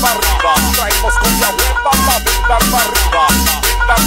para arriba. Traemos con la hueva la vida para arriba.